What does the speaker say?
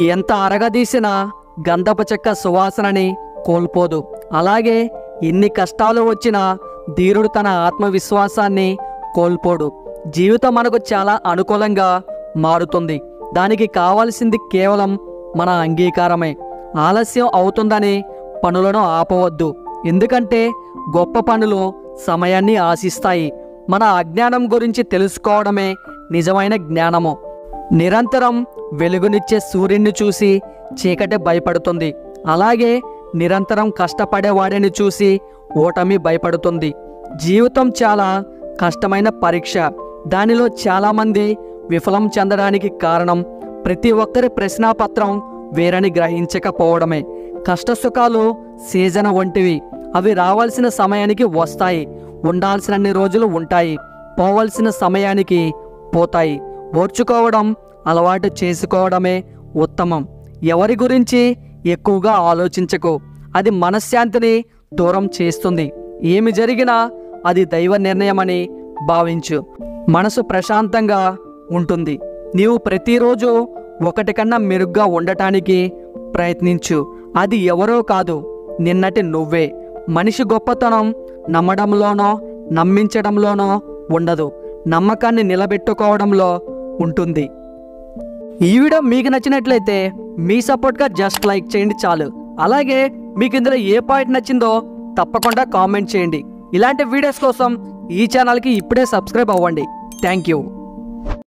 ఎంత అరగదీసినా గంధపు చెక్క సువాసనని కోల్పోదు. అలాగే ఎన్ని కష్టాలు వచ్చినా ధీరుడు తన ఆత్మవిశ్వాసాన్ని కోల్పోడు. జీవితం మనకు చాలా అనుకూలంగా మారుతుంది. దానికి కావాల్సింది కేవలం మన అంగీకారమే. ఆలస్యం అవుతుందని పనులను ఆపవద్దు. ఎందుకంటే గొప్ప పనులు సమయాన్ని ఆశిస్తాయి. మన అజ్ఞానం గురించి తెలుసుకోవడమే నిజమైన జ్ఞానము. నిరంతరం వెలుగునిచ్చే సూర్యుడిని చూసి చీకటి భయపడుతుంది. అలాగే నిరంతరం కష్టపడేవాడిని చూసి ఓటమి భయపడుతుంది. జీవితం చాలా కష్టమైన పరీక్ష. దానిలో చాలామంది విఫలం చెందడానికి కారణం ప్రతి ఒక్కరి ప్రశ్నాపత్రం వేరని గ్రహించకపోవడమే. కష్టసుఖాలు సీజన్ వంటివి. అవి రావాల్సిన సమయానికి వస్తాయి. ఉండాల్సినన్ని రోజులు ఉంటాయి. పోవాల్సిన సమయానికి పోతాయి. ఓర్చుకోవడం అలవాటు చేసుకోవడమే ఉత్తమం. ఎవరి గురించి ఎక్కువగా ఆలోచించకు. అది మనశ్శాంతిని దూరం చేస్తుంది. ఏమి జరిగినా అది దైవ నిర్ణయమని భావించు. మనసు ప్రశాంతంగా ఉంటుంది. నీవు ప్రతిరోజు ఒకటి కన్నా మెరుగ్గా ఉండటానికి ప్రయత్నించు. అది ఎవరో కాదు నిన్నటి నువ్వే. మనిషి గొప్పతనం నమ్మడంలోనో నమ్మించడంలోనో ఉండదు. నమ్మకాన్ని నిలబెట్టుకోవడంలో ఉంటుంది. ఈ వీడియో మీకు నచ్చినట్లయితే మీ సపోర్ట్గా జస్ట్ లైక్ చేయండి చాలు. అలాగే మీకు ఇందులో ఏ పాయింట్ నచ్చిందో తప్పకుండా కామెంట్ చేయండి. ఇలాంటి వీడియోస్ కోసం ఈ ఛానల్కి ఇప్పుడే సబ్స్క్రైబ్ అవ్వండి. Thank you